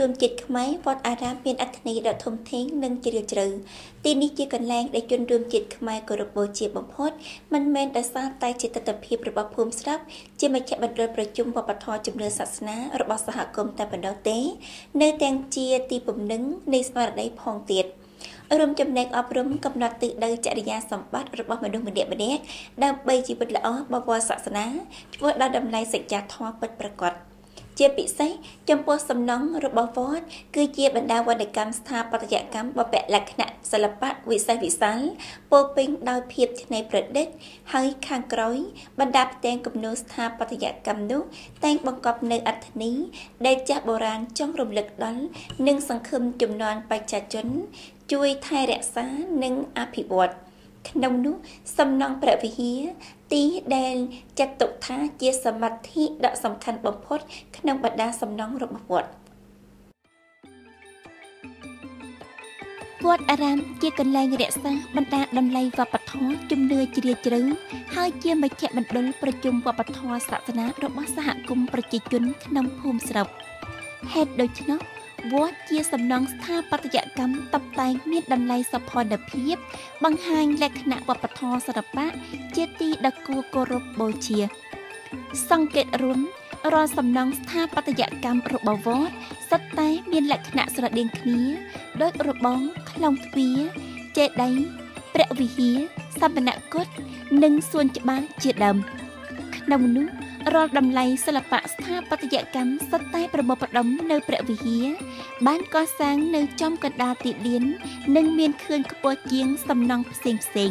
រួមជាតិខ្មែរវត្តអារាមមានអត្ថន័យដ៏ធំធេងនិងជ្រាលជ្រៅទីនេះជាកន្លែងដែលជនរួមជាតិខ្មែរគោរពបូជាបំផុតមិនមែនដោយសារតែជាទស្សនវិជ្ជារបស់ភូមិស្រាប់ជាមជ្ឈមណ្ឌលប្រជុំវប្បធម៌ជំនឿសាសនារបស់សហគមន៍តែប៉ុណ្ណោះទេ នៅទាំងជាទីពំនឹងនៃស្មារតីផងទៀតរួមចំណែកអប់រំកំណត់ទិសដៅចរិយាសម្បត្តិរបស់មនុស្សម្នាក់ម្នាក់ដើម្បីជីវិតល្អបវរសាសនាធ្វើដល់តម្លៃសច្ចធម៌ពិតប្រាកដ។ ជាពិសេសចំពោះសំណង់របស់វត្តគឺជាបណ្ដាវត្តកម្មស្ថាបត្យកម្មបពលក្ខណៈសិល្បៈវិសេសវិសាលពោពេញដោយភាពច្នៃប្រឌិត ហើយខាងក្រោយបណ្ដាផ្ទាំងគំនូរស្ថាបត្យកម្មនោះតែងបង្កប់នៅអត្ថន័យដែលចាស់បុរាណចង់រំលឹកដល់និងសង្ឃឹមចំនួនបច្ចជន ជួយថែរក្សានិងអភិវឌ្ឍ ក្នុងនោះសំណង់ព្រះវិហារទីដែលចាត់ទុកថាជាសមាធិដ៏សំខាន់បំផុត ក្នុងបដាសំណង់របស់វត្តវត្តអារាមជាកន្លែងរក្សាបណ្ដាតម្លៃវប្បធម៌ជំនឿជ្រាលជ្រៅហើយជាមជ្ឈមណ្ឌលប្រជុំវប្បធម៌សាសនារបស់សហគមន៍ប្រជាជនក្នុងភូមិស្រុកហេតុដូច្នោះ វត្តជាសំណង់ស្ថាបត្យកម្មតបតែងមានតម្លៃសោភ័ណភាព បង្ហាញលក្ខណៈវប្បធម៌សិល្បៈជាទីដ៏គួរគោរពបូជា សង្កេតរួមរាល់សំណង់ស្ថាបត្យកម្មរបស់វត្តសុទ្ធតែមានលក្ខណៈស្រដៀងគ្នាដោយរបងខ្លងទ្វារចេតិយព្រះវិហារសមណគតនិងសួនច្បារជាដើមក្នុងនោះ រាល់តម្លៃសិល្បៈស្ថាបត្យកម្មសុទ្ធតែប្រមូលផ្ដុំនៅព្រះវិហារបានកសាងនៅចំកណ្ដាលទីលាន និងមានខឿនខ្ពស់ជាងសំណង់ផ្សេងផ្សេង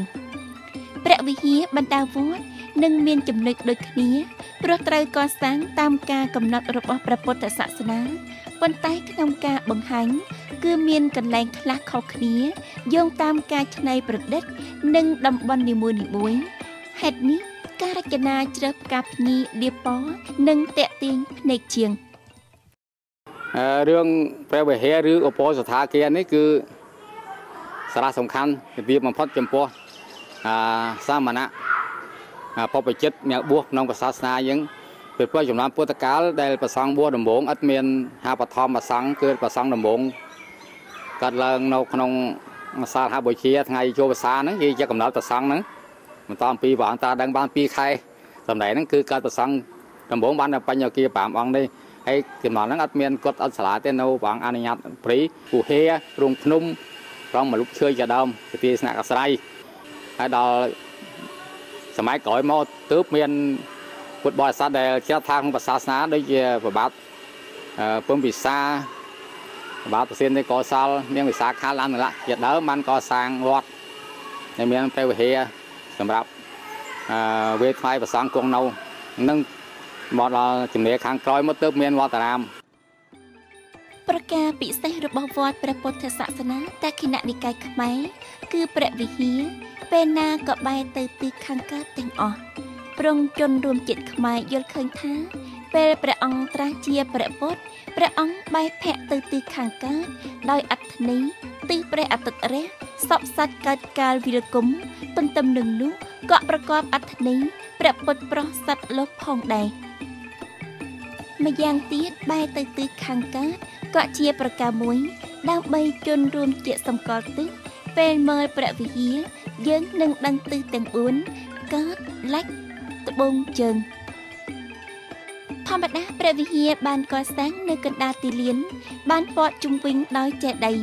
ព្រះវិហារបណ្ដាវត្តនឹងមានចំណុចដូចគ្នាព្រោះត្រូវកសាងតាមការកំណត់របស់ព្រះពុទ្ធសាសនាប៉ុន្តែក្នុងការបង្ហាញគឺមានកន្លែងខ្លះខុសគ្នាយោងតាមការច្នៃប្រឌិត និងតំបន់នីមួយៗហេតុនេះ ការរចនាជ្រើសផ្កាភ្ញីដៀបពនិងតាក់ទាញភ្នែកជាងរឿងព្រះវិហារឬឧបសថាគារនេះគឺសារៈសំខាន់របៀបបំផុតចំពោះអាសាមណៈបព្វជិតអ្នកបួសក្នុងសាសនាយើងពេលព្រោះចំណាំពុទ្ធកាលដែលប្រសង់បួសដំបងឥតមានហាបឋមប្រសង់គឺប្រសង់ដំបងកាត់ឡើងនៅក្នុងសាលហាបុជាថ្ងៃចូលភាសាហ្នឹងគេជាកំណត់ប្រសង់ហ្នឹង បន្តអំពីព្រះអង្គតាដឹងបាន2ខែសម្ដែងហ្នឹងគឺកើតប្រសង់ដំបងបានបញ្ញគា5អង្គនេះហើយចំនួនហ្នឹងអត់មានកត់អត់សាលាទេនៅព្រះអង្គអនុញ្ញាតព្រីពូហេរងភ្នំប្រងមលុបឈើជាដើមជាទីស្នាក់អាស្រ័យហើយដល់សម័យក្រោយមកទើបមានពុទ្ធបរិស័ទដែលជាថាក្នុងសាសនាដូចជាប្របាទពំពិសាប្របាទប្រសិននៃកសលនាងវិសាខាឡានលៈជាដើមបានកសាងវត្តដែលមានព្រះវិហារ សម្រាប់វេថ្វាយប្រសង់គង់នៅនឹងមកដល់ជំនាខាងក្រោយមកទើបមានវត្តអារាមប្រការពិសេសរបស់វត្តព្រះពុទ្ធសាសនាតែគណៈនិកាយខ្មែរគឺព្រះវិហារពេលណាក៏បែរទៅទិសខាងកើតទាំងអស់ព្រងជនរួមជាតិខ្មែរយល់ឃើញថា ពេលព្រះអង្គត្រាស់ជាព្រះពុទ្ធព្រះអង្គបែរភ័ក្រទៅទិសខាងកើតដោយអត្ថន័យទិសព្រះអាទិត្យរះ សពសัตว์កើតកាលវិរគុំទន្ទឹមនឹងនោះក៏ប្រកបអត្ថន័យព្រះពុទ្ធប្រោះសัตว์លោកផងដែរម្យ៉ាងទៀតបែរទៅទិសខាងកើតក៏ជាប្រការមួយដើម្បីជនរួមជាសម្គាល់ទិសពេលមើលព្រះវិហារយើងនឹងដឹងទិសទាំង4កើតលិចត្បូងជើងធម្មតាព្រះវិហារបានកសាងនៅកណ្ដាលទីលាន បានព័ទ្ធជុំវិញដោយចេតិយ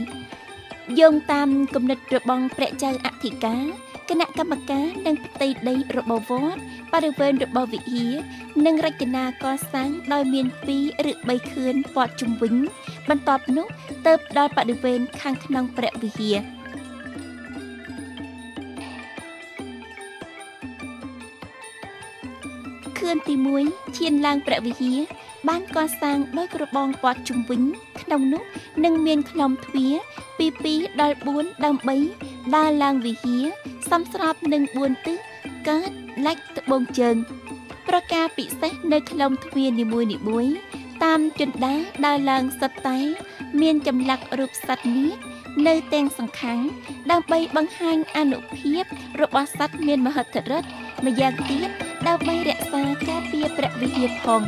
យោងតាមគំនិតរបស់ព្រះចៅអធិការគណៈកម្មការនិងផ្ទៃដីរបស់វត្តបរិវេណរបស់វិហារនិងរចនាកសាងដោយមាន2ឬ3ខឿនព័ទ្ធជុំវិញបន្ទាប់នោះទៅដល់បរិវេណខាងក្នុងព្រះវិហារ នទី1ឈានឡើងព្រះវិហារបានកសាងដោយក្របងព័ទ្ធជុំវិញ ក្នុងនោះនឹងមានខ្លំទ្វារពី2ដល់4ដើម្បីដើរឡើងវិហារសំស្របនឹង4ទិសកើតលិចត្បូងជើង ប្រការពិសេសនៅខ្លំទ្វារនីមួយៗតាមជណ្ដាដើរឡើងសុទ្ធតែ មានចម្លាក់រូបសត្វនាគនៅទាំងសង្ខាងដើម្បីបង្ហាញអនុភាពរបស់សត្វមានមហិទ្ធិឫទ្ធិម្យ៉ាងទៀត ដើម្បីរក្សាការពារព្រះវិហារផង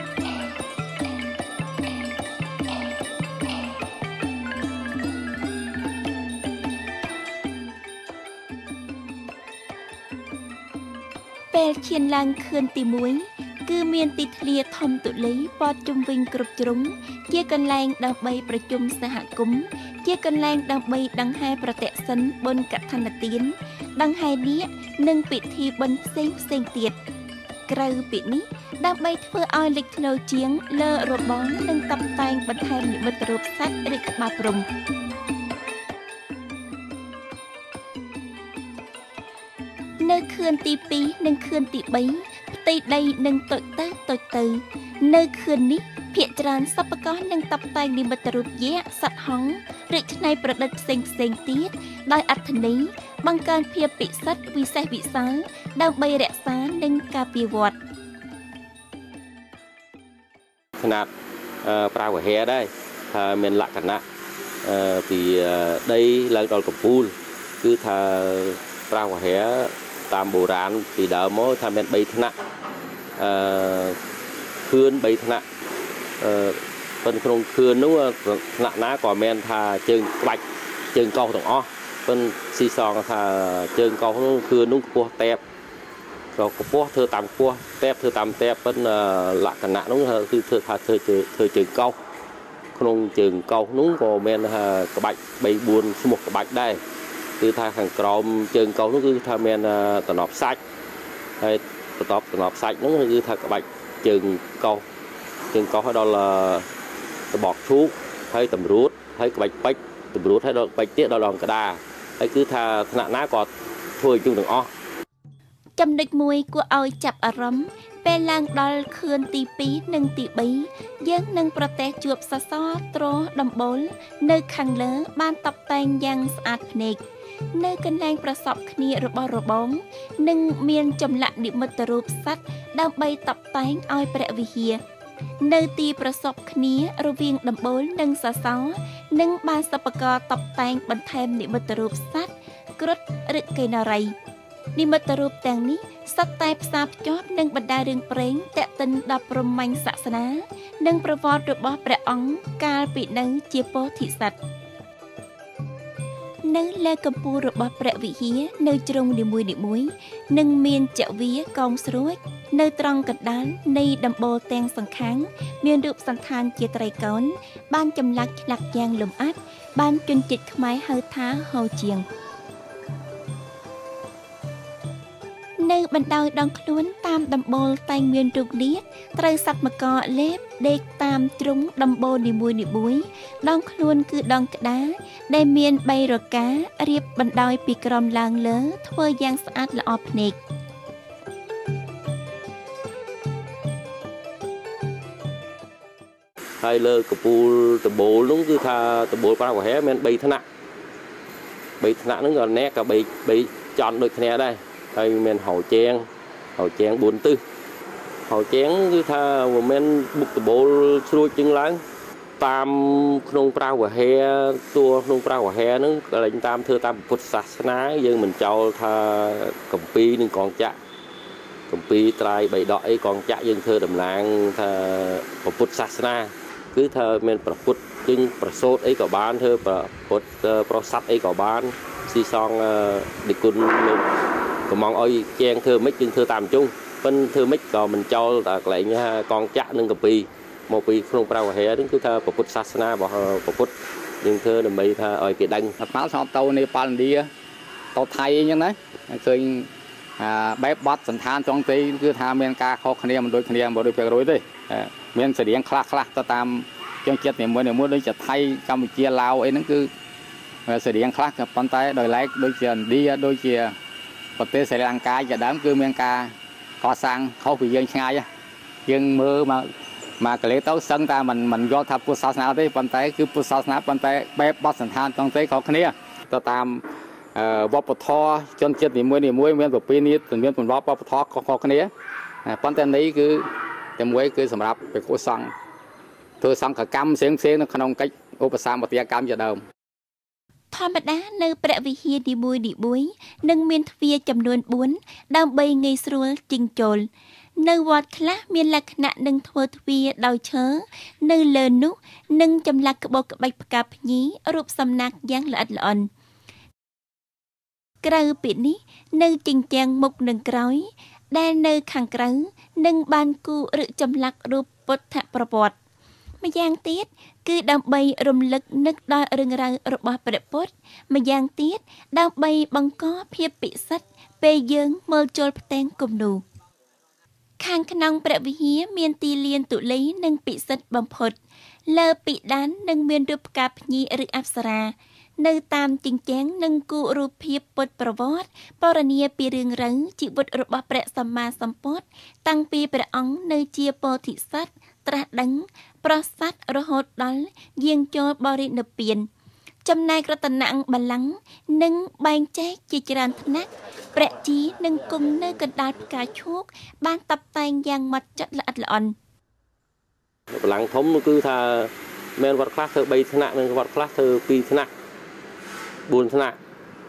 ពេលឈានឡើងខឿនទី1គឺមានទីធ្លាធំទូលាយព័ទ្ធជុំវិញគ្រប់ជ្រុងជាកន្លែងដើម្បីប្រជុំសហគមន៍ជាកន្លែងដើម្បីដង្ហែប្រតិសិនបុណ្យកឋិនទានដង្ហែនាគនិងពិធីបុណ្យផ្សេងផ្សេងទៀត។ ក្រៅពីនេះដើម្បីធ្វើឲ្យលេចធ្លោជាង លើរបងនិងតាប់តែងបន្ថែមនិមិត្តរូបសត្វឬក្បាលព្រំនៅខឿនទី2និងខឿនទី3ផ្ទៃដីនឹងតូចទៅតូចទៅ នៅខឿននេះភាកច្រើនសពកោនឹងតាប់តែងនិមិត្តរូបយក្សសត្វហង្សឬឆ្នៃប្រឌិតផ្សេងផ្សេងទៀតដោយអត្ថន័យបង្កើនភាពពិសិដ្ឋវិសេសវិសាលដើម្បីរក្សានិង ការពារវត្តຂະຫນາດប្រាវហែដែរថាមានលក្ខណៈពីដីឡើងដល់កំពូលគឺថាប្រាវហែតាមបុរាណពីដើមមកថាមាន3ថ្នាក់អឺខឿន3ថ្នាក់អឺប៉ុនក្នុងខឿននោះថ្នាក់ណាក៏មានថាជើងក្បាច់ជើងកោសទាំងអស់ប៉ុនស៊ីសងថាជើងកោសនោះខឿននោះខ្ពស់តែប ក៏ខ្ពស់ធ្វើតាមខ្ពស់តែបធ្វើតាមតែបប៉ុនលក្ខណៈនោះគឺធ្វើថាធ្វើធ្វើជើងកោសក្នុងជើងកោសនោះក៏មានថាក្បាច់3 4ឈ្មោះក្បាច់ដែរគឺថាខាងក្រោមជើងកោសនោះគឺថាមានតំណប់សាច់ហើយបន្ទាប់តំណប់សាច់នោះគឺថាក្បាច់ជើងកោសជើងកោសឲ្យដល់តបកឈូកហើយតម្រួតហើយក្បាច់ពេជ្រតម្រួតហើយដល់ពេជ្រទៀតដល់ដងក្តារហើយគឺថាថ្នាក់ណាក៏ធ្វើជុំទាំងអស់ ចំណុចមួយគួរឲ្យចាប់អារម្មណ៍ពេលឡើងដល់ខឿនទី2និងទី3យើងនឹងប្រទះជួបសសរទ្រដំបូលនៅខាងលើបានតបតែងយ៉ាងស្អាតភ្នែកនៅកន្លែងប្រសពគ្នារបស់របងនិងមានចម្លាក់និមិត្តរូបសត្វដើម្បីតបតែងឲ្យព្រះវិហារនៅទីប្រសពគ្នារវាងដំបូលនិងសសរនិងបានសិប្បករតបតែងបន្ថែមនិមិត្តរូបសត្វគ្រុឌឬកេណរី និមិត្តរូបទាំងនេះសុទ្ធតែផ្សារភ្ជាប់នឹងបណ្ដារឿងព្រេងតេតិនដល់ព្រហ្មញ្ញសាសនា និងប្រវត្តិរបស់ព្រះអង្គកាលពីនៅជាពោធិសត្វនៅលើកំពូលរបស់ព្រះវិហារនៅជ្រុងនីមួយៗនឹងមានចវិយាកោងស្រួច នៅត្រង់កណ្ដាលនៃដំបូលទាំងសងខាងមានរូបសន្តានជាត្រីកោណបានចម្លាក់ឆ្លាក់យ៉ាងលម្អិតបានជន់ចិត្តខ្មែរហៅថាហោជាង នៅបណ្ដោយដងខ្លួនតាមដំបូលតែងមានរូបនាគត្រូវសត្វមកលេបដេកតាមជ្រុងដំបូលនីមួយនីមួយដងខ្លួនគឺដងក្តារដែលមាន3រការៀបបណ្ដោយពីក្រោមឡើងលើ ធ្វើយ៉ាងស្អាតល្អភ្នែកហើយលើកពូលដបូលនោះគឺថាដបូលប្រាវហែមាន3ថ្នាក់3ថ្នាក់ហ្នឹងក៏ណែក៏3 3ចន់ដូចគ្នាដែរ ហើយមានហៅជែងហៅជែង4ទិសហៅជែងគឺថាមិនមែនបុកដបូលស្រួចជាងឡើងតាមក្នុងប្រាវហែតួក្នុងប្រាវហែហ្នឹងកលែងតាមធ្វើតាមពុទ្ធសាសនា យើងមិនចោលថាកម្ពីនិងកងចាក់កម្ពីត្រៃបីដកអីកងចាក់យើងធ្វើតំណាងថាពុទ្ធសាសនា គឺថាមានប្រពុតជាងប្រសូតអីក៏បានធ្វើប្រពុតប្រស័ព្ទអីក៏បានស៊ីសងនិគុណលោក កំងឲ្យជាងធ្វើមិនយើងធ្វើតាមជុងប៉ិនធ្វើមិនក៏មិនចោលតែកន្លែងកងចាក់និងកពីមកពីក្នុងប្រវហេហ្នឹងគឺថាពុទ្ធសាសនារបស់ពុទ្ធយើងធ្វើដើម្បីថាឲ្យគេដឹងប៉ាល់ស្បទៅនេប៉ាល់ឥណ្ឌាទៅថៃអញ្ចឹងណាឃើញអាបែបបត់សន្តានចុងទីគឺថាមានការខុសគ្នាមិនដូចគ្នា100%ទេមានសរៀងខ្លះខ្លះទៅតាមជាងចិត្តនីមួយៗដូចជាថៃកម្ពុជាឡាវអីហ្នឹងគឺសរៀងខ្លះក៏ប៉ុន្តែដោយឡែកដូចជាឥណ្ឌាដូចជា ប្រទេសស្រីលង្កាជាដើមគឺមានការកសាងខុសពីយើងឆ្ងាយយើងមើលមកមកកលេទៅសឹងតែមិនមិនយល់ថាពុទ្ធសាសនាទេប៉ុន្តែគឺពុទ្ធសាសនាប៉ុន្តែបែបបទសន្តានចង់ទេខុសគ្នាទៅតាមវប្បធម៌ជនជាតិនីមួយនីមួយមានប្រពៃណីមានទម្លាប់វប្បធម៌ខុសៗគ្នាប៉ុន្តែនេះគឺតែមួយគឺសម្រាប់ព្រះគូសង្ឃធ្វើសង្ឃកម្មផ្សេងផ្សេងនៅក្នុងកិច្ចឧបសម្បទាកម្មជាដើម ធម្មតានៅព្រះវិហារនីមួយនីមួយនឹងមានទ្វារចំនួន4ដើម្បីងាយស្រួលជិញចូលនៅវត្តខ្លះមានលក្ខណៈនឹងធ្វើទ្វារដោយឈើនៅលើនោះនឹងចម្លាក់ក្បូរក្បាច់ផ្កាភ្ញីរូបសំណាកយ៉ាងល្អិតល្អន់ក្រៅពីនេះនៅជញ្ជាំងមុខនិងក្រោយ ដែលនៅខាងក្រៅនឹងបានគូរឬចម្លាក់រូបពុទ្ធប្រវត្តិ ម្យ៉ាងទៀតគឺដើម្បីរំលឹកនឹកដល់រឿងរ៉ាវរបស់ព្រះពុទ្ធម្យ៉ាងទៀតដើម្បីបង្កភាពពិសិដ្ឋពេលយើងមើលជល់ផ្ទាំងគំនូខាងក្នុងព្រះវិហារមានទីលានទុលីនិងពិសិដ្ឋបំផុត លើពិដាននឹងមានរូបផ្កាភ្ញីឬអប្សរា នៅតាមជញ្ជាំងនិងគូរូបភាពពុទ្ធប្រវត្តិបរនីពីរឿងរ៉ាវជីវិតរបស់ព្រះសម្មាសម្ពុទ្ធតាំងពីព្រះអង្គនៅជាពោធិសត្វត្រាស់ដឹង ប្រសាទរហូតដល់យាងចូលបរិនិព្វានចំណែករតនៈបល្ល័ង្កនិងបែងចែកជាច្រើនថ្នាក់ព្រះជីនឹងគង់នៅកណ្ដាលផ្កាឈូក បានតាប់តែងយ៉ាងម៉ត់ចត់ល្អិតល្អន់បល្ល័ង្កធំគឺថាមានវត្តខ្លះធ្វើ3ថ្នាក់និងវត្តខ្លះធ្វើ2ថ្នាក់ 4ថ្នាក់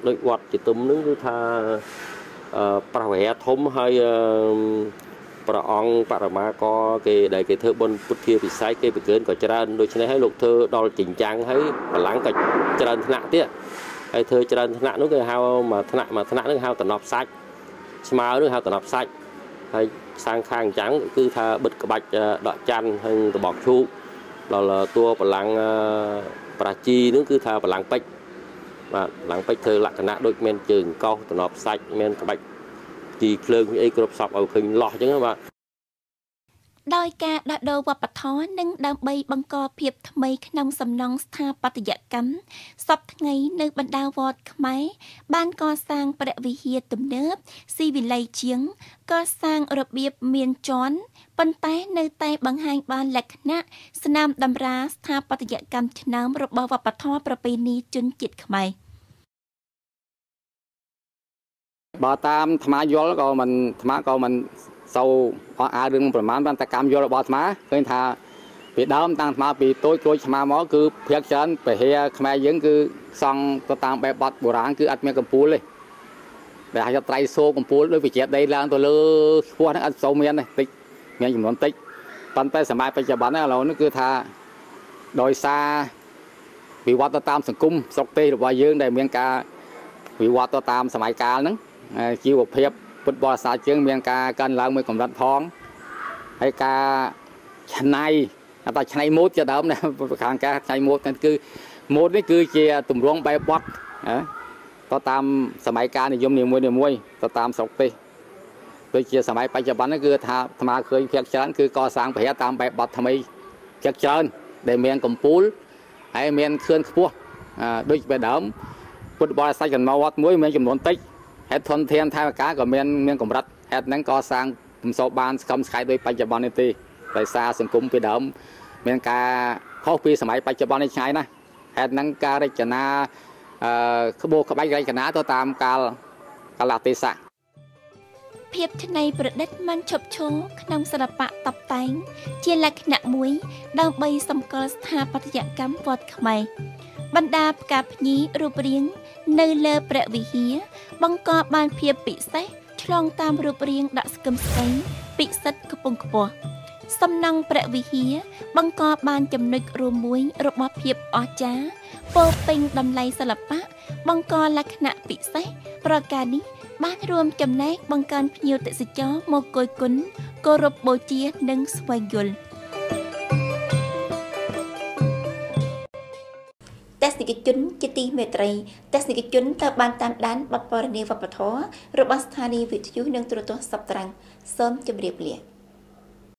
ដូចវត្តជាទុំនឹងគឺថាប្រវែធំហើយព្រះអង្គបរមាកគេដែលគេធ្វើបុណ្យពុទ្ធាពិស័យគេប្រកើនក៏ច្រើនដូច្នេះហើយលោកធ្វើដល់ចិញ្ចាំងហើយបលាំងក៏ច្រើនថ្នាក់ទៀតហើយធ្វើច្រើនថ្នាក់នោះគេហៅមួយថ្នាក់មួយថ្នាក់នោះហៅតំណប់សាច់ស្មើនោះហៅតំណប់សាច់ហើយសាងខាងអញ្ចឹងគឺថាបិទក្បាច់ដកច័ន្ទហើយតបកឈូកដល់តួបលាំងប្រាជីនោះគឺថាបលាំងពេជ្រ បាទឡើងពេជ្រធ្វើលក្ខណៈដូចមានជើងកោសតំណប់សាច់មានក្បាច់ជីភ្លើងអីគ្រប់សពឲ្យឃើញលោះអញ្ចឹងបាទ ដោយការដោះដូរវប្បធម៌និងដើម្បីបង្កភាពថ្មីក្នុងសំណង់ស្ថាបត្យកម្មសពថ្ងៃនៅបណ្ដាវត្តខ្មែរបានកសាងព្រះវិហារទំនើបស៊ីវិល័យជាងកសាងរបៀបមានជាន់ប៉ុន្តែនៅតែបង្ហាញបានលក្ខណៈស្នាមតម្រាស្ថាបត្យកម្មឆ្នាំរបស់វប្បធម៌ប្រពៃណីជនជាតិខ្មែរបើតាមអាត្មាយល់ក៏មិនអាត្មាក៏មិន សូវអស់អារឿងប្រមាណប៉ុន្តែកម្មយល់របស់អាត្មាឃើញថាពីដើមតាំងអាត្មាពីតូចក្រួយឆ្មាមកគឺភាគច្រើនពហិខ្មែរយើងគឺសង់ទៅតាមបែបបទបុរាណគឺអត់មានកំពូលទេដែលហៅថាត្រៃសូកំពូលដោយវិជាដីឡើងទៅលើខ្ពស់ហ្នឹងអត់សូវមានទេតិចមានចំនួនតិចប៉ុន្តែសម័យបច្ចុប្បន្នឥឡូវនេះគឺថាដោយសារវិវត្តទៅតាមសង្គមស្រុកទេសរបស់យើងដែលមានការវិវត្តទៅតាមសម័យកាលហ្នឹងជីវភាព ពុទ្ធបរិស័ទយើងមានការកើនឡើងមួយកម្រិតផងហើយការឆ្នៃតែឆ្នៃម៉ូដជាដើមណាខាងការឆ្នៃម៉ូដគឺម៉ូដនេះគឺជាទម្រង់បែបបត់ទៅតាមសម័យកាលនិយមនីមួយៗទៅតាមស្រុកទេសដូចជាសម័យបច្ចុប្បន្នគឺថាអាត្មាឃើញភាគច្រើនគឺកសាងព្រះតាមបែបបត់ថ្មីភាគច្រើនដែលមានកម្ពូលហើយមានខឿនខ្ពស់ដូចពីដើមពុទ្ធបរិស័ទចំនួនវត្តមួយមានចំនួនតិច ហេតុធនធានថវិកាក៏មានមានកម្រិតហេតុហ្នឹងក៏សាងមិនសូវបានស្គមស្កៃដោយបច្ចុប្បន្ននេះទេដោយសារសង្គមពីដើមមានការខុសពីសម័យបច្ចុប្បន្ននេះឆ្ងាយណាស់ហេតុហ្នឹងការរចនាអឺក្បូរក្បាច់រចនាទៅតាមកាលកាលៈទេសៈភាពច្នៃប្រឌិតមិនឈប់ឈរក្នុងសិល្បៈតបតែង ជាលក្ខណៈមួយ ដើម្បីសម្គាល់ស្ថាបត្យកម្មវត្តខ្មែរ បណ្ដាផ្កាភ្ញីរូបរាង នៅលើព្រះវិហារបង្កបានភាពពិសេសឆ្លងតាមរូបរាងដាក់ស្គឹមស្កៃពិសិដ្ឋខ្ពង់ខ្ពស់សំណង់ព្រះវិហារបង្កបានចំណុចរួមមួយរបស់ភាពអស្ចារ្យពោពេញតម្លៃសិល្បៈបង្កលក្ខណៈពិសេសប្រការនេះបានរួមចំណែកបង្កើនភ្ញៀវទេសចរមកគយគន់គោរពបូជានិងស្វែងយល់ កជនជាទីមេត្រីទស្សនិកជនត្រូវបានតាមដានបទពរនីវប្បធម៌របស់ស្ថានីយ៍វិទ្យុនិងទូរទស្សន៍សប្តាហ៍សូមជម្រាបលា